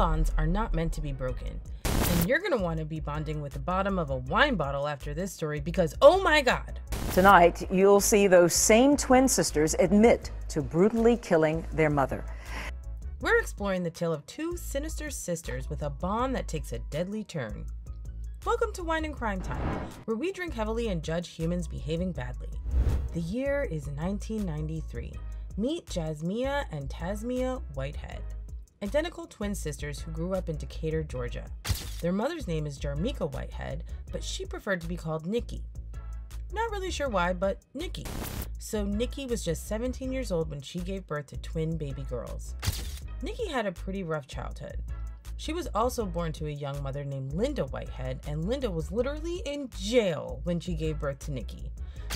bonds are not meant to be broken. And you're gonna wanna be bonding with the bottom of a wine bottle after this story because oh my god. Tonight, you'll see those same twin sisters admit to brutally killing their mother. We're exploring the tale of two sinister sisters with a bond that takes a deadly turn. Welcome to Wine and Crime Time, where we drink heavily and judge humans behaving badly. The year is 1993. Meet Jasmiyah and Tasmiyah Whitehead, identical twin sisters who grew up in Decatur, Georgia. Their mother's name is Jarmecca Whitehead, but she preferred to be called Nikki. Not really sure why, but Nikki. So Nikki was just 17 years old when she gave birth to twin baby girls. Nikki had a pretty rough childhood. She was also born to a young mother named Linda Whitehead, and Linda was literally in jail when she gave birth to Nikki.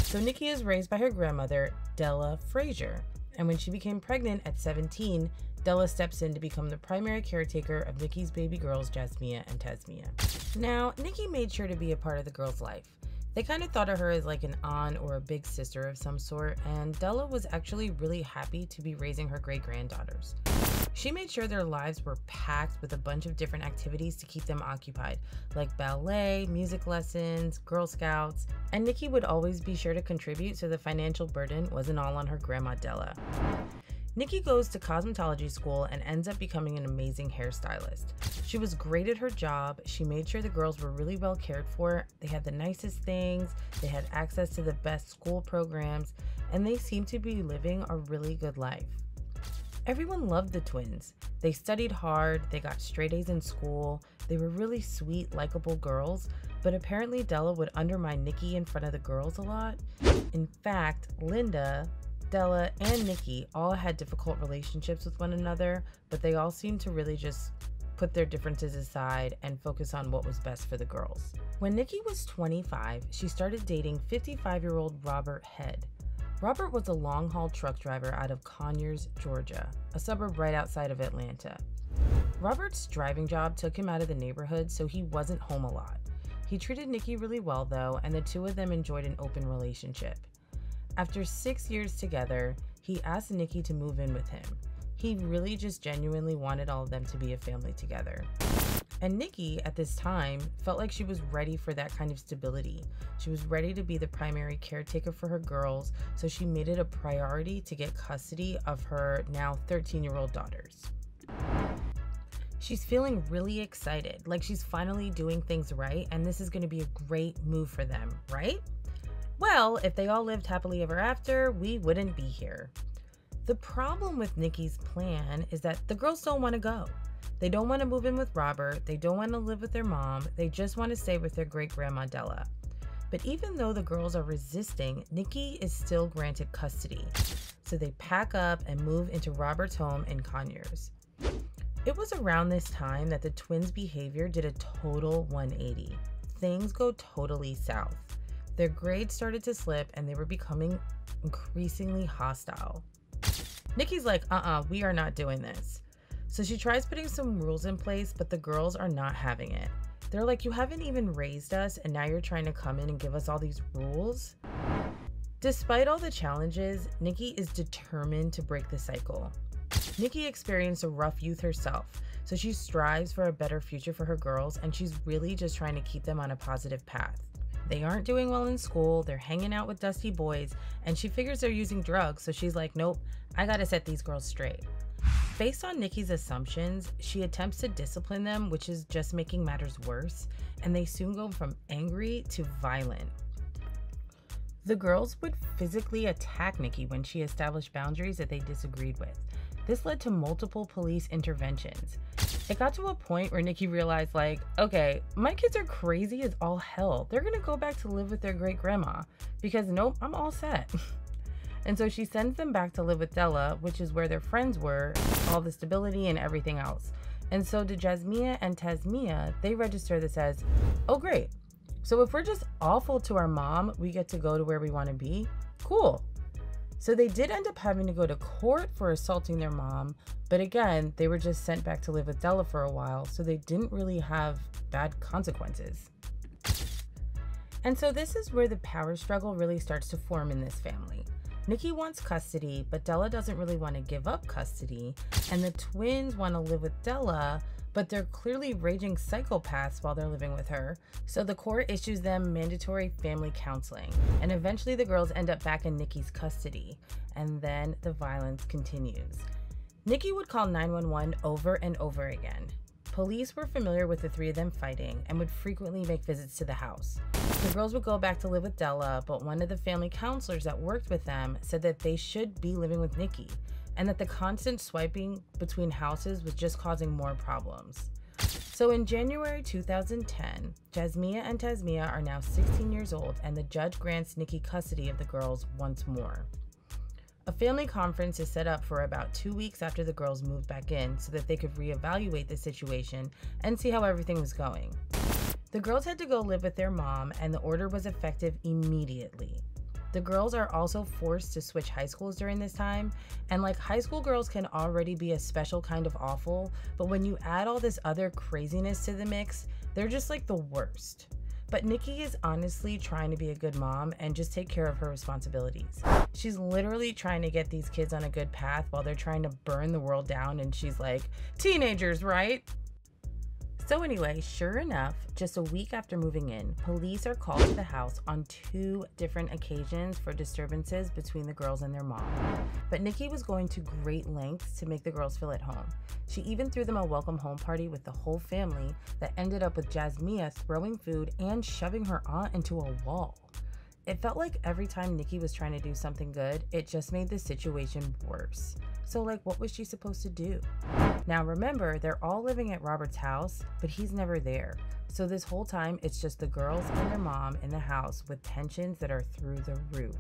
So Nikki is raised by her grandmother, Della Frazier, and when she became pregnant at 17, Della steps in to become the primary caretaker of Nikki's baby girls, Jasmiyah and Tasmiyah. Now, Nikki made sure to be a part of the girl's life. They kind of thought of her as like an aunt or a big sister of some sort, and Della was actually really happy to be raising her great granddaughters. She made sure their lives were packed with a bunch of different activities to keep them occupied, like ballet, music lessons, Girl Scouts, and Nikki would always be sure to contribute so the financial burden wasn't all on her grandma Della. Nikki goes to cosmetology school and ends up becoming an amazing hairstylist. She was great at her job. She made sure the girls were really well cared for. They had the nicest things, they had access to the best school programs, and they seemed to be living a really good life. Everyone loved the twins. They studied hard, they got straight A's in school, they were really sweet, likable girls, but apparently Della would undermine Nikki in front of the girls a lot. In fact, Linda, Della and Nikki all had difficult relationships with one another, but they all seemed to really just put their differences aside and focus on what was best for the girls. When Nikki was 25, she started dating 55 year old Robert Head. Robert was a long haul truck driver out of Conyers, Georgia, a suburb right outside of Atlanta. Robert's driving job took him out of the neighborhood, so he wasn't home a lot. He treated Nikki really well, though, and the two of them enjoyed an open relationship. After six years together, he asked Nikki to move in with him. He really just genuinely wanted all of them to be a family together. And Nikki, at this time, felt like she was ready for that kind of stability. She was ready to be the primary caretaker for her girls, so she made it a priority to get custody of her now 13 year old daughters. She's feeling really excited, like she's finally doing things right, and this is going to be a great move for them, right? Well, if they all lived happily ever after, we wouldn't be here. The problem with Nikki's plan is that the girls don't want to go. They don't want to move in with Robert, they don't want to live with their mom, they just want to stay with their great grandma Della. But even though the girls are resisting, Nikki is still granted custody. So they pack up and move into Robert's home in Conyers. It was around this time that the twins' behavior did a total 180. Things go totally south. Their grades started to slip and they were becoming increasingly hostile. Nikki's like, uh uh-uh, uh, we are not doing this. So she tries putting some rules in place, but the girls are not having it. They're like, you haven't even raised us, and now you're trying to come in and give us all these rules? Despite all the challenges, Nikki is determined to break the cycle. Nikki experienced a rough youth herself, so she strives for a better future for her girls, and she's really just trying to keep them on a positive path. They aren't doing well in school, they're hanging out with dusty boys, and she figures they're using drugs, so she's like, nope, I gotta set these girls straight. Based on Nikki's assumptions, she attempts to discipline them, which is just making matters worse, and they soon go from angry to violent. The girls would physically attack Nikki when she established boundaries that they disagreed with. This led to multiple police interventions. It got to a point where Nikki realized, like, okay, my kids are crazy as all hell. They're gonna go back to live with their great grandma because nope, I'm all set. and so she sends them back to live with Della, which is where their friends were, all the stability and everything else. And so to Jasmiyah and Tasmiyah, they register this as, oh, great. So if we're just awful to our mom, we get to go to where we want to be. Cool. So they did end up having to go to court for assaulting their mom, but again, they were just sent back to live with Della for a while, so they didn't really have bad consequences. And so this is where the power struggle really starts to form in this family. Nikki wants custody, but Della doesn't really want to give up custody, and the twins want to live with Della, but they're clearly raging psychopaths while they're living with her, so the court issues them mandatory family counseling, and eventually the girls end up back in Nikki's custody, and then the violence continues. Nikki would call 911 over and over again. Police were familiar with the three of them fighting and would frequently make visits to the house. The girls would go back to live with Della, but one of the family counselors that worked with them said that they should be living with Nikki and that the constant swiping between houses was just causing more problems. So in January 2010, Jasmiyah and Tasmiyah are now 16 years old, and the judge grants Nikki custody of the girls once more. A family conference is set up for about two weeks after the girls moved back in so that they could reevaluate the situation and see how everything was going. The girls had to go live with their mom, and the order was effective immediately. The girls are also forced to switch high schools during this time, and like high school girls can already be a special kind of awful, but when you add all this other craziness to the mix, they're just like the worst. But Nikki is honestly trying to be a good mom and just take care of her responsibilities. She's literally trying to get these kids on a good path while they're trying to burn the world down, and she's like, teenagers, right? So, anyway, sure enough, just a week after moving in, police are called to the house on two different occasions for disturbances between the girls and their mom. But Nikki was going to great lengths to make the girls feel at home. She even threw them a welcome home party with the whole family that ended up with Jasmiyah throwing food and shoving her aunt into a wall. It felt like every time Nikki was trying to do something good, it just made the situation worse. So, like, what was she supposed to do? Now, remember, they're all living at Robert's house, but he's never there. So, this whole time, it's just the girls and their mom in the house with tensions that are through the roof.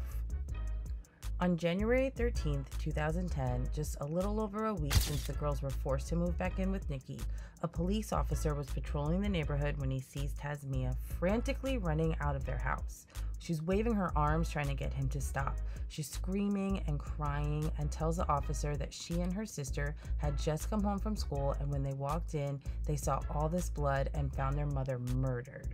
On January 13th, 2010, just a little over a week since the girls were forced to move back in with Nikki, a police officer was patrolling the neighborhood when he sees Tasmiyah frantically running out of their house. She's waving her arms trying to get him to stop. She's screaming and crying and tells the officer that she and her sister had just come home from school and when they walked in, they saw all this blood and found their mother murdered.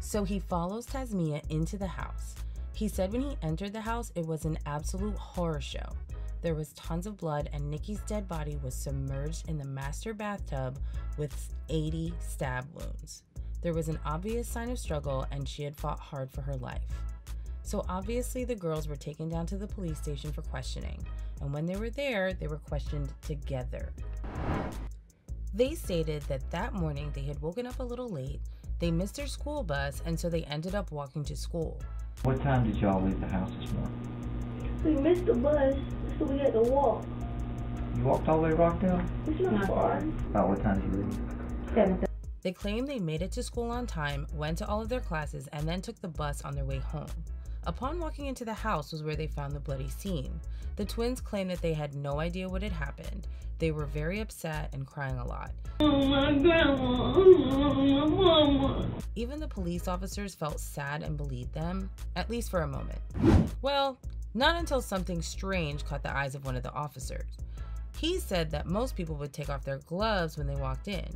So he follows Tasmiyah into the house. He said when he entered the house, it was an absolute horror show. There was tons of blood, and Nikki's dead body was submerged in the master bathtub with 80 stab wounds. There was an obvious sign of struggle, and she had fought hard for her life. So obviously, the girls were taken down to the police station for questioning, and when they were there, they were questioned together. They stated that that morning they had woken up a little late, they missed their school bus, and so they ended up walking to school. What time did y'all leave the house this morning? We missed the bus, so we had to walk. You walked all the way to Rockdale? It's not far. About what time did you leave? Seven They claimed they made it to school on time, went to all of their classes, and then took the bus on their way home. Upon walking into the house was where they found the bloody scene. The twins claimed that they had no idea what had happened. They were very upset and crying a lot. Oh, my grandma. Oh, my mama. Even the police officers felt sad and believed them, at least for a moment. Well, not until something strange caught the eyes of one of the officers. He said that most people would take off their gloves when they walked in.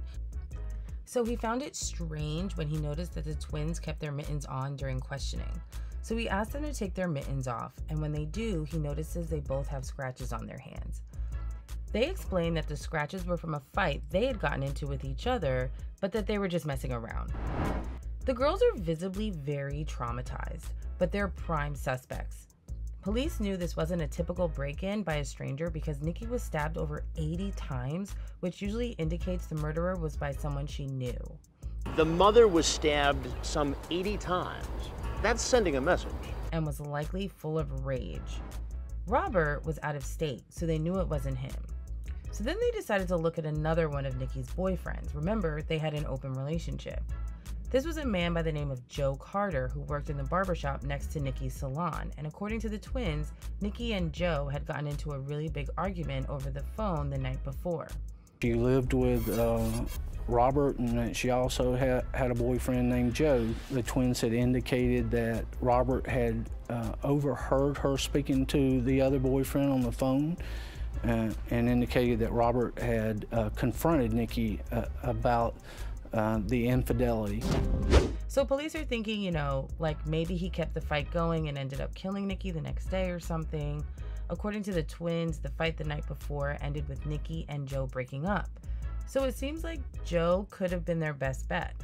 So he found it strange when he noticed that the twins kept their mittens on during questioning. So he asks them to take their mittens off, and when they do, he notices they both have scratches on their hands. They explain that the scratches were from a fight they had gotten into with each other, but that they were just messing around. The girls are visibly very traumatized, but they're prime suspects. Police knew this wasn't a typical break in by a stranger because Nikki was stabbed over 80 times, which usually indicates the murderer was by someone she knew. The mother was stabbed some 80 times. That's sending a message. and was likely full of rage. Robert was out of state, so they knew it wasn't him. So then they decided to look at another one of Nikki's boyfriends. Remember, they had an open relationship. This was a man by the name of Joe Carter who worked in the barbershop next to Nikki's salon. And according to the twins, Nikki and Joe had gotten into a really big argument over the phone the night before. She lived with uh, Robert, and she also had, had a boyfriend named Joe. The twins had indicated that Robert had uh, overheard her speaking to the other boyfriend on the phone uh, and indicated that Robert had uh, confronted Nikki uh, about uh, the infidelity. So police are thinking, you know, like maybe he kept the fight going and ended up killing Nikki the next day or something. According to the twins, the fight the night before ended with Nikki and Joe breaking up. So it seems like Joe could have been their best bet.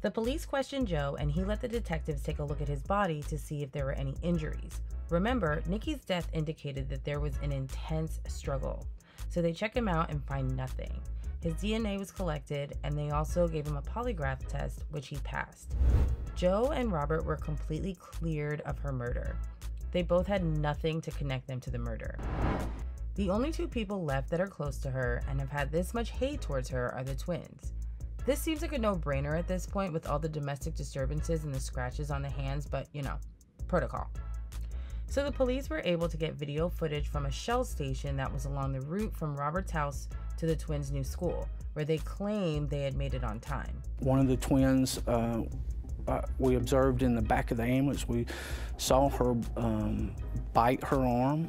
The police questioned Joe and he let the detectives take a look at his body to see if there were any injuries. Remember, Nikki's death indicated that there was an intense struggle. So they check him out and find nothing. His DNA was collected, and they also gave him a polygraph test, which he passed. Joe and Robert were completely cleared of her murder. They both had nothing to connect them to the murder. The only two people left that are close to her and have had this much hate towards her are the twins. This seems like a no brainer at this point with all the domestic disturbances and the scratches on the hands, but you know, protocol. So the police were able to get video footage from a shell station that was along the route from Robert's house to the twins' new school, where they claimed they had made it on time. One of the twins, uh, uh, we observed in the back of the ambulance, we saw her um, bite her arm.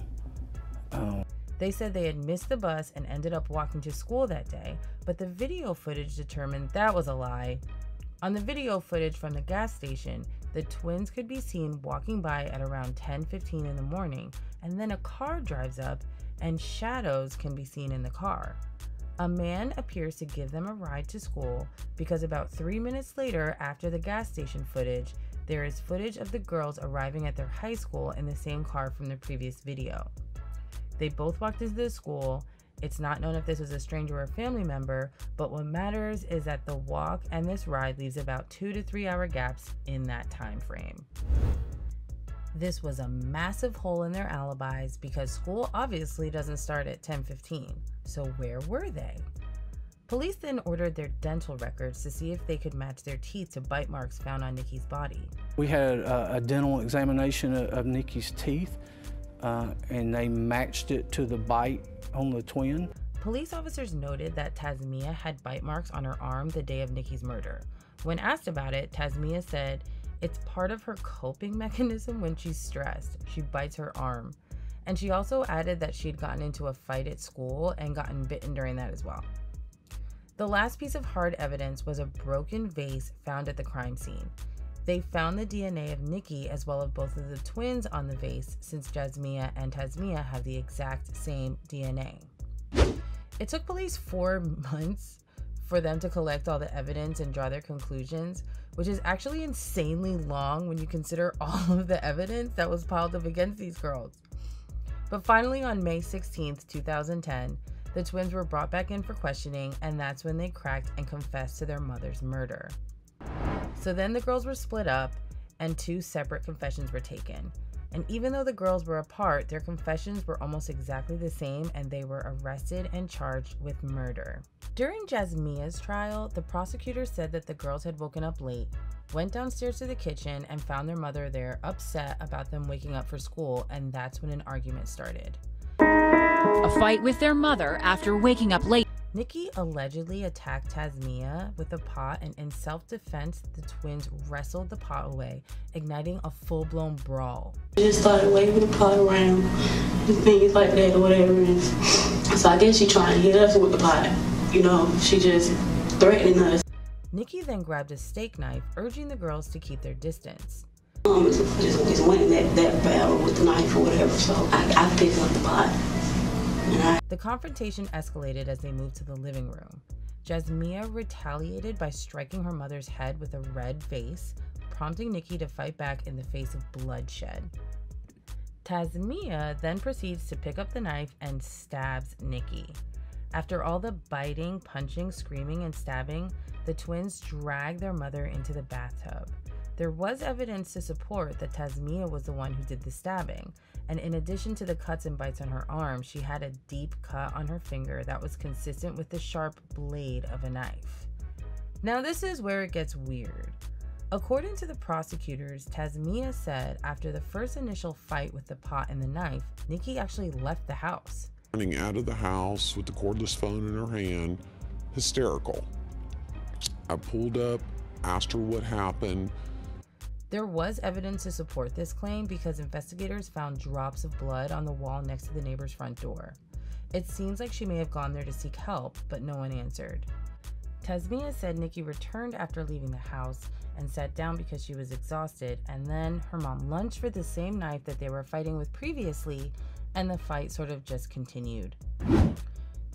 Uh, they said they had missed the bus and ended up walking to school that day, but the video footage determined that was a lie. On the video footage from the gas station, the twins could be seen walking by at around 10:15 in the morning, and then a car drives up and shadows can be seen in the car. A man appears to give them a ride to school because about 3 minutes later after the gas station footage, there is footage of the girls arriving at their high school in the same car from the previous video. They both walked into the school it's not known if this was a stranger or a family member, but what matters is that the walk and this ride leaves about two to three hour gaps in that time frame. This was a massive hole in their alibis because school obviously doesn't start at 10:15. So where were they? Police then ordered their dental records to see if they could match their teeth to bite marks found on Nikki's body. We had a, a dental examination of, of Nikki's teeth, uh, and they matched it to the bite on the twin. Police officers noted that Tasmiyah had bite marks on her arm the day of Nikki's murder. When asked about it, Tasmiyah said it's part of her coping mechanism when she's stressed. She bites her arm. And she also added that she'd gotten into a fight at school and gotten bitten during that as well. The last piece of hard evidence was a broken vase found at the crime scene. They found the DNA of Nikki as well as both of the twins on the vase since Jasmiyah and Tasmiyah have the exact same DNA. It took police four months for them to collect all the evidence and draw their conclusions, which is actually insanely long when you consider all of the evidence that was piled up against these girls. But finally, on May 16th, 2010, the twins were brought back in for questioning, and that's when they cracked and confessed to their mother's murder. So then the girls were split up and two separate confessions were taken. And even though the girls were apart, their confessions were almost exactly the same and they were arrested and charged with murder. During Jasmiyah's trial, the prosecutor said that the girls had woken up late, went downstairs to the kitchen, and found their mother there upset about them waking up for school, and that's when an argument started. A fight with their mother after waking up late. Nikki allegedly attacked Tasmiyah with a pot, and in self defense, the twins wrestled the pot away, igniting a full blown brawl. She just started waving the pot around and things like that or whatever. And so I guess she trying to hit us with the pot. You know, she just threatening us. Nikki then grabbed a steak knife, urging the girls to keep their distance. Um, just, just went in that, that battle with the knife or whatever, so I, I picked up the pot. The confrontation escalated as they moved to the living room. Jasmiyah retaliated by striking her mother's head with a red vase, prompting Nikki to fight back in the face of bloodshed. Tasmiyah then proceeds to pick up the knife and stabs Nikki. After all the biting, punching, screaming, and stabbing, the twins drag their mother into the bathtub. There was evidence to support that Tasmiyah was the one who did the stabbing, and in addition to the cuts and bites on her arm, she had a deep cut on her finger that was consistent with the sharp blade of a knife. Now, this is where it gets weird. According to the prosecutors, Tasmiyah said after the first initial fight with the pot and the knife, Nikki actually left the house. Running out of the house with the cordless phone in her hand, hysterical. I pulled up, asked her what happened. There was evidence to support this claim because investigators found drops of blood on the wall next to the neighbor's front door. It seems like she may have gone there to seek help, but no one answered. Tasmiyah said Nikki returned after leaving the house and sat down because she was exhausted, and then her mom lunged for the same knife that they were fighting with previously, and the fight sort of just continued.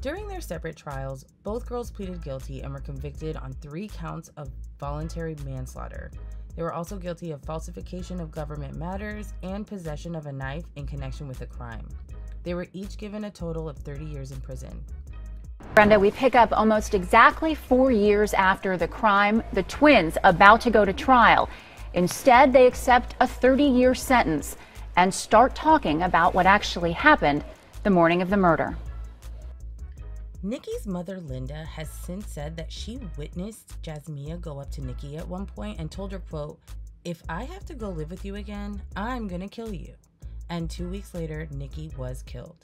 During their separate trials, both girls pleaded guilty and were convicted on three counts of voluntary manslaughter. They were also guilty of falsification of government matters and possession of a knife in connection with a crime. They were each given a total of 30 years in prison. Brenda, we pick up almost exactly four years after the crime, the twins about to go to trial. Instead, they accept a 30 year sentence and start talking about what actually happened the morning of the murder. Nikki's mother, Linda, has since said that she witnessed Jasmiyah go up to Nikki at one point and told her, quote, if I have to go live with you again, I'm gonna kill you. And two weeks later, Nikki was killed.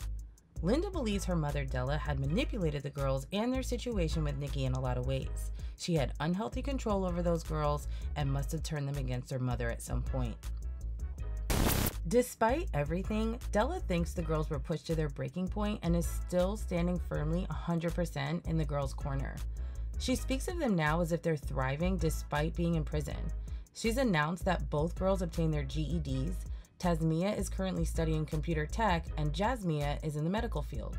Linda believes her mother, Della, had manipulated the girls and their situation with Nikki in a lot of ways. She had unhealthy control over those girls and must have turned them against their mother at some point. Despite everything, Della thinks the girls were pushed to their breaking point and is still standing firmly 100% in the girls' corner. She speaks of them now as if they're thriving despite being in prison. She's announced that both girls obtained their GEDs. Tasmiyah is currently studying computer tech, and Jasmiyah is in the medical field.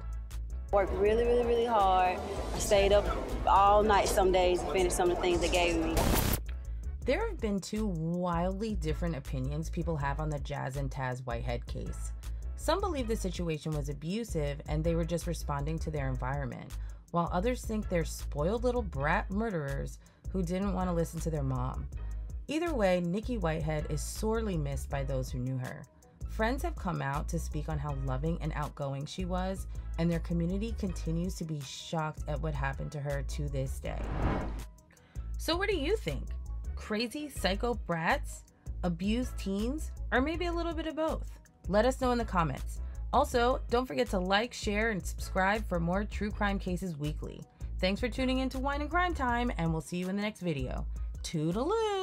Worked really, really, really hard. I stayed up all night some days to finish some of the things they gave me. There have been two wildly different opinions people have on the Jas and Tas Whitehead case. Some believe the situation was abusive and they were just responding to their environment, while others think they're spoiled little brat murderers who didn't want to listen to their mom. Either way, Nikki Whitehead is sorely missed by those who knew her. Friends have come out to speak on how loving and outgoing she was, and their community continues to be shocked at what happened to her to this day. So, what do you think? Crazy psycho brats, abused teens, or maybe a little bit of both? Let us know in the comments. Also, don't forget to like, share, and subscribe for more true crime cases weekly. Thanks for tuning in to Wine and Crime Time, and we'll see you in the next video. Toodaloo!